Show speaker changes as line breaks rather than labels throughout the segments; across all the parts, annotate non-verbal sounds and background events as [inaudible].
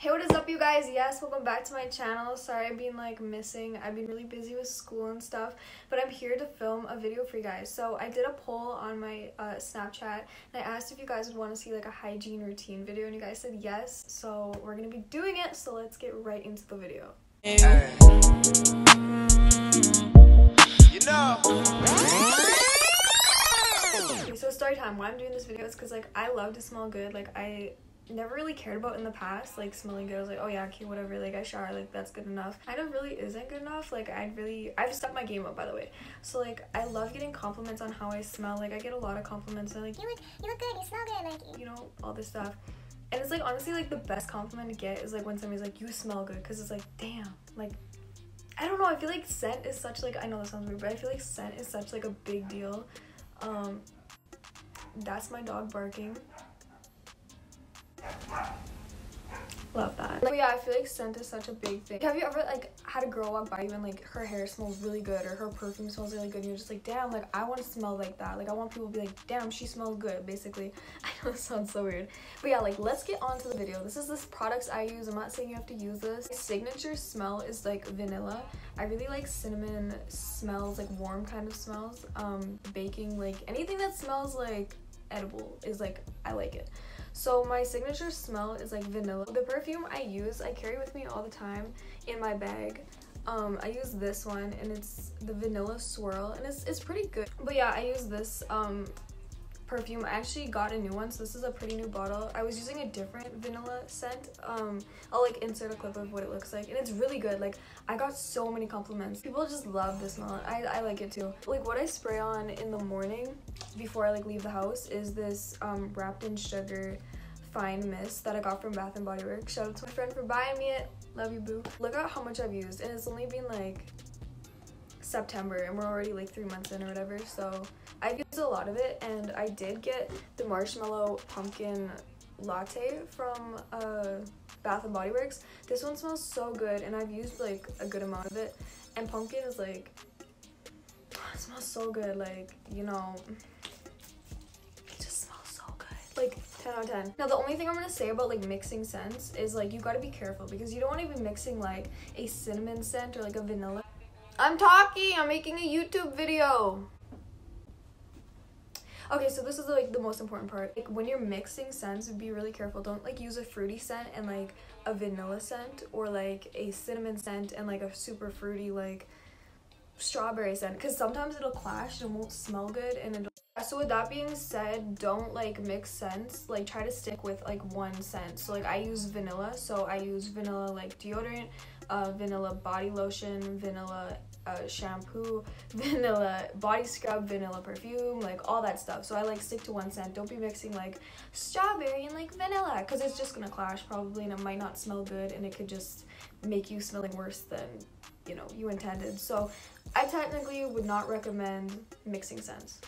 Hey, what is up, you guys? Yes, welcome back to my channel. Sorry I've been like missing. I've been really busy with school and stuff, but I'm here to film a video for you guys. So I did a poll on my uh, Snapchat and I asked if you guys would want to see like a hygiene routine video, and you guys said yes. So we're gonna be doing it. So let's get right into the video.
You know.
Okay, so story time. Why I'm doing this video is because like I love to smell good. Like I never really cared about in the past like smelling good. I was like, oh yeah, okay, whatever. Like I shower, like that's good enough. Kind of really isn't good enough. Like I really, I've stepped my game up by the way. So like I love getting compliments on how I smell. Like I get a lot of compliments. And, like
You look, you look good. You smell good. Like
you know all this stuff. And it's like honestly like the best compliment to get is like when somebody's like you smell good because it's like damn like I don't know I feel like scent is such like I know that sounds weird but I feel like scent is such like a big deal. Um, that's my dog barking. Love that. Like, yeah, I feel like scent is such a big thing. Have you ever like had a girl walk by you and like her hair smells really good or her perfume smells really good and you're just like, damn, like I want to smell like that. Like I want people to be like, damn, she smells good, basically. [laughs] I know it sounds so weird. But yeah, like let's get on to the video. This is this products I use. I'm not saying you have to use this. My signature smell is like vanilla. I really like cinnamon smells, like warm kind of smells. Um, baking, like anything that smells like edible is like I like it. So my signature smell is like vanilla. The perfume I use, I carry with me all the time in my bag. Um, I use this one and it's the vanilla swirl and it's, it's pretty good. But yeah, I use this um, perfume. I actually got a new one, so this is a pretty new bottle. I was using a different vanilla scent. Um, I'll like insert a clip of what it looks like, and it's really good. Like I got so many compliments. People just love this smell. I I like it too. Like what I spray on in the morning before I like leave the house is this um, wrapped in sugar fine mist that I got from Bath and Body Works. Shout out to my friend for buying me it. Love you, boo. Look at how much I've used, and it's only been like September and we're already like three months in or whatever so I've used a lot of it and I did get the marshmallow pumpkin latte from uh, Bath and Body Works this one smells so good and I've used like a good amount of it and pumpkin is like [sighs] it smells so good like you know it just smells so good like 10 out of 10 now the only thing i'm gonna say about like mixing scents is like you gotta be careful because you don't want to be mixing like a cinnamon scent or like a vanilla I'm talking. I'm making a YouTube video. Okay, so this is like the most important part. Like when you're mixing scents, be really careful. Don't like use a fruity scent and like a vanilla scent or like a cinnamon scent and like a super fruity like strawberry scent because sometimes it'll clash and won't smell good and it'll so with that being said don't like mix scents like try to stick with like one scent so like i use vanilla so i use vanilla like deodorant uh, vanilla body lotion vanilla uh, shampoo [laughs] vanilla body scrub vanilla perfume like all that stuff. So i like stick to one scent. Don't be mixing like strawberry and like vanilla because it's just gonna clash probably and it might not smell good and it could just make you smelling worse than you know you intended. So i technically would not recommend mixing scents.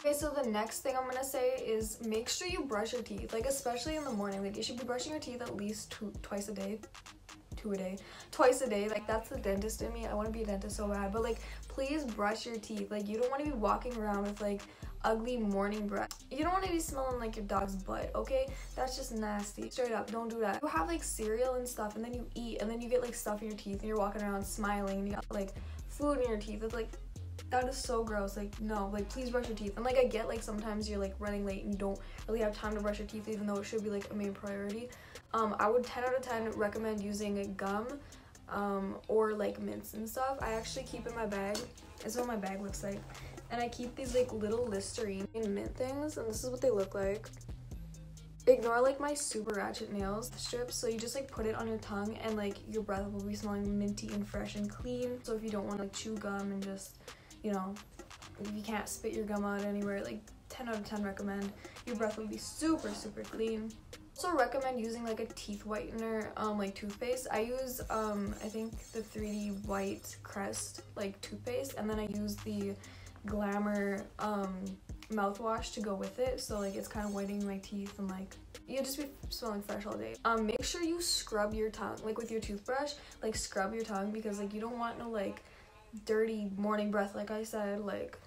Okay, so the next thing I'm gonna say is make sure you brush your teeth, like especially in the morning. Like you should be brushing your teeth at least two, twice a day, a day, twice a day. Like that's the dentist in me. I want to be a dentist so bad, but like please brush your teeth. Like you don't want to be walking around with like ugly morning breath. You don't want to be smelling like your dog's butt, okay? That's just nasty. Straight up, don't do that. You have like cereal and stuff, and then you eat, and then you get like stuff in your teeth, and you're walking around smiling, and you got like food in your teeth. It's like that is so gross like no like please brush your teeth and like i get like sometimes you're like running late and don't really have time to brush your teeth even though it should be like a main priority um i would 10 out of 10 recommend using gum um or like mints and stuff i actually keep in my bag this is what my bag looks like and i keep these like little listerine mint things and this is what they look like ignore like my super ratchet nails strips so you just like put it on your tongue and like your breath will be smelling minty and fresh and clean so if you don't want to like chew gum and just you know, if you can't spit your gum out anywhere, like 10 out of 10 recommend. Your breath will be super, super clean. Also recommend using like a teeth whitener, um, like toothpaste. I use, um, I think the 3D White Crest, like toothpaste, and then I use the Glamour, um, mouthwash to go with it. So like it's kind of whitening my teeth and like you'll just be smelling fresh all day. Um, make sure you scrub your tongue, like with your toothbrush, like scrub your tongue because like you don't want no like dirty morning breath like I said like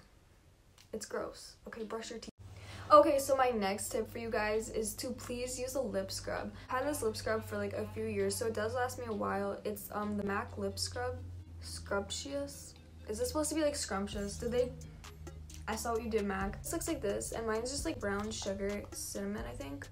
it's gross okay brush your teeth Okay, so my next tip for you guys is to please use a lip scrub. I've had this lip scrub for like a few years, so it does last me a while. It's um the MAC lip scrub, Scrubtious. Is this supposed to be like scrumptious? Did they? I saw what you did, MAC. This looks like this, and mine's just like brown sugar cinnamon, I think.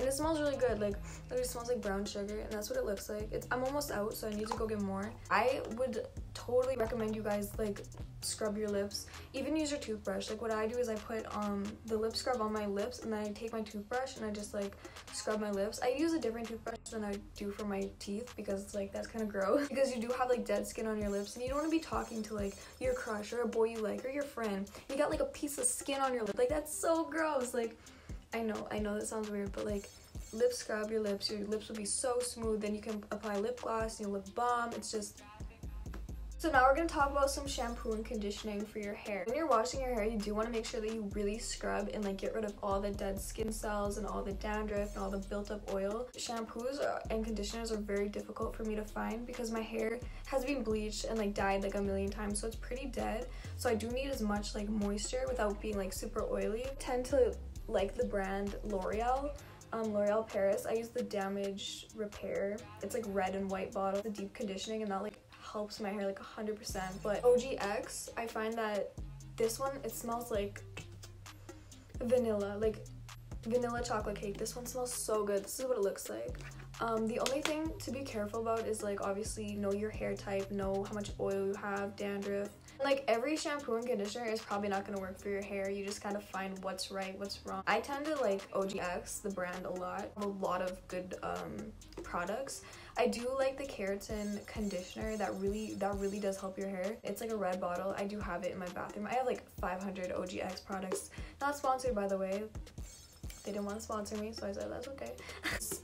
And it smells really good. Like, it smells like brown sugar, and that's what it looks like. It's, I'm almost out, so I need to go get more. I would totally recommend you guys like scrub your lips. Even use your toothbrush. Like what I do is I put um the lip scrub on my lips, and then I take my toothbrush and I just like scrub my lips. I use a different toothbrush than I do for my teeth because like that's kind of gross. [laughs] because you do have like dead skin on your lips, and you don't want to be talking to like your crush or a boy you like or your friend. You got like a piece of skin on your lip. Like that's so gross. Like I know, I know that sounds weird, but like lip scrub your lips. Your lips will be so smooth. Then you can apply lip gloss, your lip balm. It's just. So now we're gonna talk about some shampoo and conditioning for your hair. When you're washing your hair, you do want to make sure that you really scrub and like get rid of all the dead skin cells and all the dandruff and all the built up oil. Shampoos and conditioners are very difficult for me to find because my hair has been bleached and like dyed like a million times, so it's pretty dead. So I do need as much like moisture without being like super oily. I tend to like the brand L'Oreal um, L'Oreal Paris. I use the Damage Repair. It's like red and white bottle, the deep conditioning, and that like helps my hair like 100%. But OGX, I find that this one, it smells like vanilla, like vanilla chocolate cake. This one smells so good. This is what it looks like. Um, the only thing to be careful about is like obviously know your hair type, know how much oil you have, dandruff. Like every shampoo and conditioner is probably not gonna work for your hair. You just gotta find what's right, what's wrong. I tend to like OGX, the brand, a lot. A lot of good um, products. I do like the keratin conditioner that really that really does help your hair. It's like a red bottle. I do have it in my bathroom. I have like 500 OGX products. Not sponsored by the way. They didn't want to sponsor me, so I said that's okay.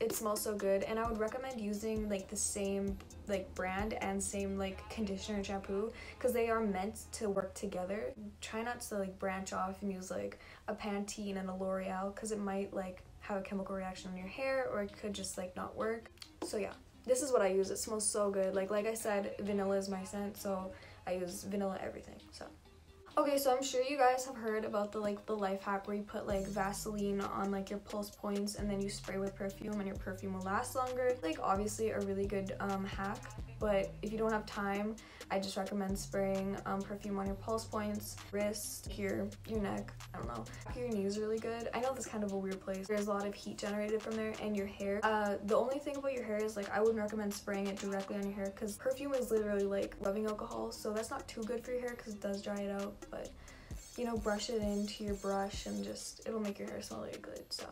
it smells so good, and I would recommend using like the same like brand and same like conditioner and shampoo because they are meant to work together. Try not to like branch off and use like a Pantene and a L'Oreal because it might like have a chemical reaction on your hair or it could just like not work. So yeah, this is what I use. It smells so good. Like like I said, vanilla is my scent, so I use vanilla everything. So. Okay, so I'm sure you guys have heard about the like the life hack where you put like Vaseline on like your pulse points and then you spray with perfume and your perfume will last longer. Like obviously a really good um, hack, but if you don't have time, I just recommend spraying um, perfume on your pulse points, wrist, here, your neck. I don't know. Your knees really good. I know this kind of a weird place. There's a lot of heat generated from there, and your hair. Uh, the only thing about your hair is like I wouldn't recommend spraying it directly on your hair because perfume is literally like rubbing alcohol, so that's not too good for your hair because it does dry it out. But you know, brush it into your brush and just it'll make your hair smell really good. So.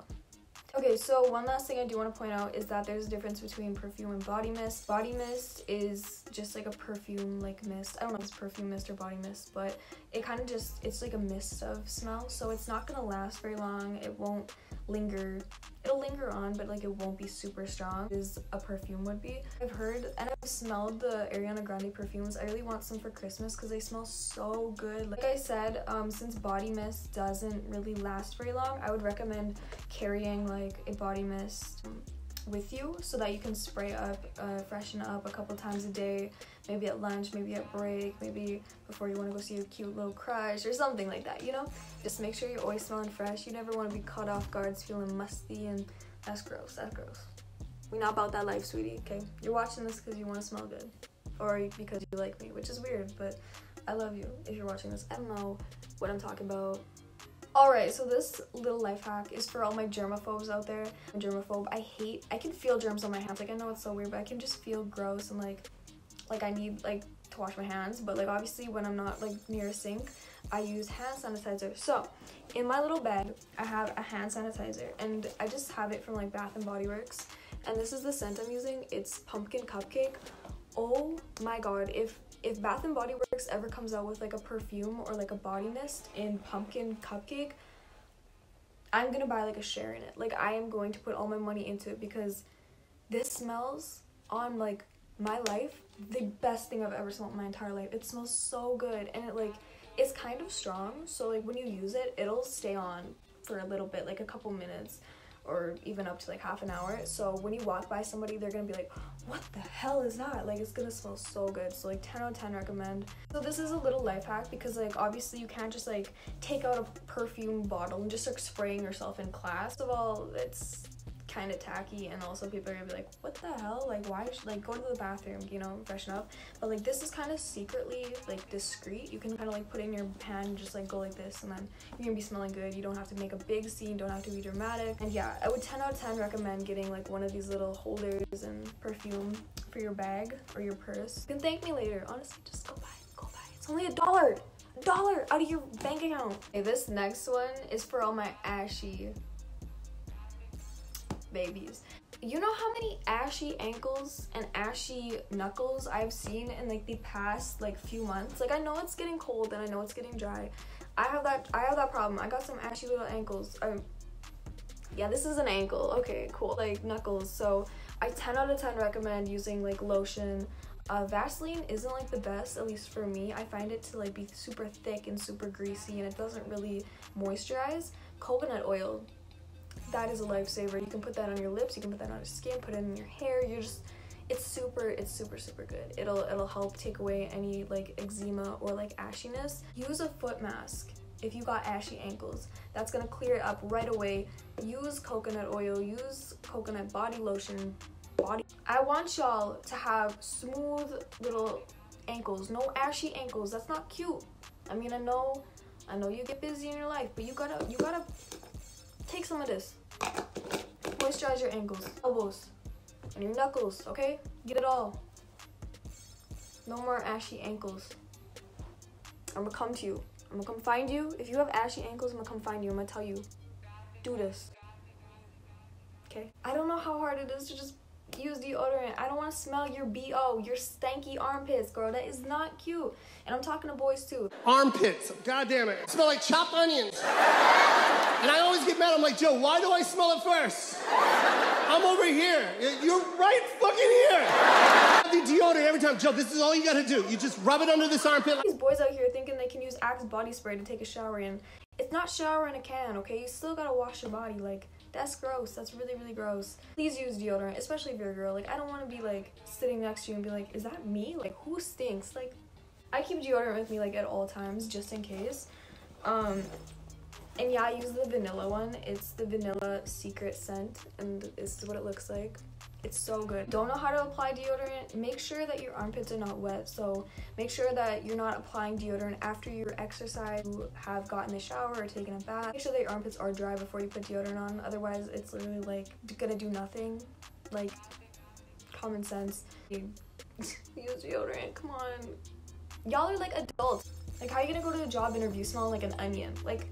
Okay, so one last thing I do want to point out is that there's a difference between perfume and body mist. Body mist is just like a perfume like mist. I don't know if it's perfume mist or body mist, but it kind of just it's like a mist of smell, so it's not gonna last very long. It won't linger. It'll linger on, but like it won't be super strong as a perfume would be. I've heard and I've smelled the Ariana Grande perfumes. I really want some for Christmas because they smell so good. Like I said, um, since body mist doesn't really last very long, I would recommend carrying like a body mist with you so that you can spray up, uh, freshen up a couple times a day, maybe at lunch, maybe at break, maybe before you want to go see your cute little crush or something like that, you know? Just make sure you're always smelling fresh. You never want to be caught off guards feeling musty and that's gross. That's gross. We're not about that life, sweetie, okay? You're watching this because you want to smell good or because you like me, which is weird, but I love you if you're watching this. I don't know what I'm talking about. Alright, so this little life hack is for all my germaphobes out there. I'm germaphobe. I hate, I can feel germs on my hands. Like, I know it's so weird, but I can just feel gross and like, like I need like to wash my hands. But like, obviously when I'm not like near a sink, I use hand sanitizer. So, in my little bag, I have a hand sanitizer and I just have it from like Bath and Body Works. And this is the scent I'm using. It's Pumpkin Cupcake. Oh my god, if if Bath and Body Works ever comes out with like a perfume or like a body mist in pumpkin cupcake, I'm gonna buy like a share in it. Like I am going to put all my money into it because this smells on like my life the best thing I've ever smelled in my entire life. It smells so good and it like it's kind of strong, so like when you use it, it'll stay on for a little bit, like a couple minutes. or even up to like half an hour. So when you walk by somebody, they're gonna be like, what the hell is that? Like it's gonna smell so good. So like 10 out of 10 recommend. So this is a little life hack because like obviously you can't just like take out a perfume bottle and just start spraying yourself in class. Of all, it's kind of tacky and also people are gonna be like what the hell? Like why should, like go to the bathroom you know freshen up? But like this is kind of secretly like discreet. You can kind of like put it in your hand and just like go like this and then you're gonna be smelling good. You don't have to make a big scene. Don't have to be dramatic. And yeah i would 10 out of 10 recommend getting like one of these little holders and perfume for your bag or your purse. You can thank me later. Honestly just go buy it. Go buy it. It's only a dollar. Dollar out of your bank account. Okay this next one is for all my ashy babies. You know how many ashy ankles and ashy knuckles I've seen in like the past like few months? Like I know it's getting cold and I know it's getting dry. I have that I have that problem. I got some ashy little ankles. Um, yeah, this is an ankle. Okay, cool. Like knuckles. So I 10 out of 10 recommend using like lotion. Uh, Vaseline isn't like the best, at least for me. I find it to like be super thick and super greasy and it doesn't really moisturize. Coconut oil that is a lifesaver. You can put that on your lips, you can put that on your skin, put it in your hair. You're just it's super it's super super good. It'll it'll help take away any like eczema or like ashiness. Use a foot mask if you got ashy ankles. That's gonna clear it up right away. Use coconut oil, use coconut body lotion, body. I want y'all to have smooth little ankles, no ashy ankles. That's not cute. I mean, I know, I know you get busy in your life, but you gotta, you gotta take some of this. Moisturize your ankles, elbows, and your knuckles, okay? Get it all. No more ashy ankles. I'm gonna come to you. I'm gonna come find you. If you have ashy ankles, I'm gonna come find you. I'm gonna tell you, do this. Okay? I don't know how hard it is to just use deodorant. I don't want to smell your BO, your stanky armpits, girl. That is not cute. And I'm talking to boys too.
Armpits. God damn it. Smell like chopped onions. [laughs] and I always get mad. I'm like, Joe, why do I smell it first? I'm over here. You're right fucking here. The deodorant every time. Joe, this is all you gotta do. You just rub it under this armpit.
These boys out here thinking they can use Axe body spray to take a shower in. It's not shower in a can, okay? You still gotta wash your body. Like, that's gross. That's really, really gross. Please use deodorant, especially if you're a girl. Like, I don't want to be like sitting next to you and be like, is that me? Like, who stinks? Like, I keep deodorant with me like at all times just in case. Um, and yeah, I use the vanilla one. It's the vanilla secret scent, and this is what it looks like. It's so good. Don't know how to apply deodorant? Make sure that your armpits are not wet. So make sure that you're not applying deodorant after your exercise. You have gotten a shower or taken a bath. Make sure that your armpits are dry before you put deodorant on. Otherwise, it's literally like gonna do nothing. Like common sense. [laughs] Use deodorant. Come on. Y'all are like adults. Like how are you gonna go to a job interview smelling like an onion? Like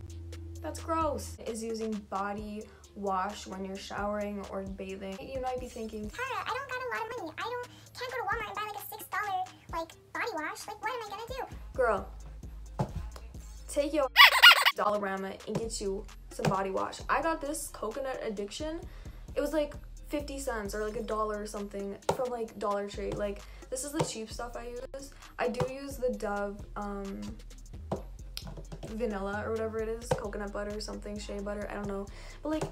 that's gross. Is using body wash when you're showering or bathing. You might be thinking,
Tyra, I don't got a lot of money. I don't can't go to Walmart and buy like a six dollar like body wash. Like what am I gonna do?
girl, take your [laughs] Dollarama and get you some body wash. I got this coconut addiction. It was like 50 cents or like a dollar or something from like Dollar Tree. Like this is the cheap stuff I use. I do use the Dove um vanilla or whatever it is, coconut butter or something, shea butter, I don't know. But like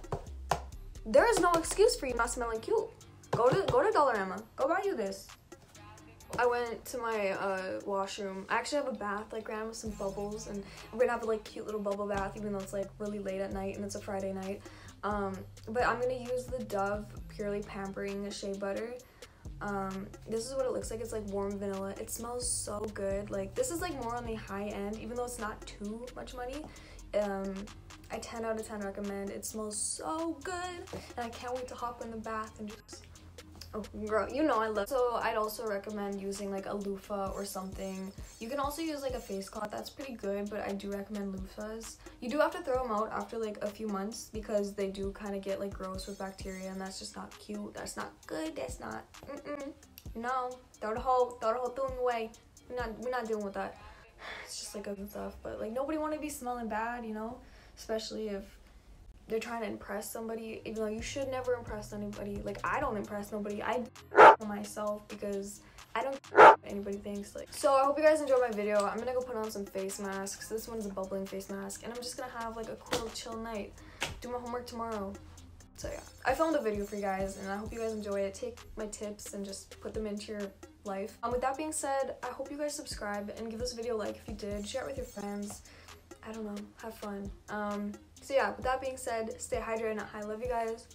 there is no excuse for you not smelling cute. Go to go to Dollarama. Go buy you this. I went to my uh, washroom. I actually have a bath like ran with some bubbles, and we're gonna have a like cute little bubble bath, even though it's like really late at night and it's a Friday night. Um, but I'm gonna use the Dove Purely Pampering Shea Butter. Um, this is what it looks like. It's like warm vanilla. It smells so good. Like this is like more on the high end, even though it's not too much money. Um, I 10 out of 10 recommend. It smells so good, and I can't wait to hop in the bath and just. Oh, girl, you know I love. So I'd also recommend using like a loofah or something. You can also use like a face cloth. That's pretty good, but I do recommend loofahs. You do have to throw them out after like a few months because they do kind of get like gross with bacteria, and that's just not cute. That's not good. That's not. Mm-mm. No, throw the whole throw the whole thing away. We're not we're not dealing with that. [sighs] It's just like good stuff, but like nobody want to be smelling bad, you know, especially if they're trying to impress somebody even though you should never impress anybody. Like i don't impress nobody. I myself because i don't anybody thinks like. So i hope you guys enjoyed my video. I'm gonna go put on some face masks. This one's a bubbling face mask and i'm just gonna have like a cool chill night. Do my homework tomorrow. So yeah. I filmed a video for you guys and i hope you guys enjoy it. Take my tips and just put them into your life. Um with that being said i hope you guys subscribe and give this video a like if you did. Share it with your friends. I don't know. Have fun. Um so yeah, with that being said, stay hydrated and. Love you guys.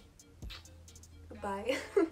Bye. [laughs]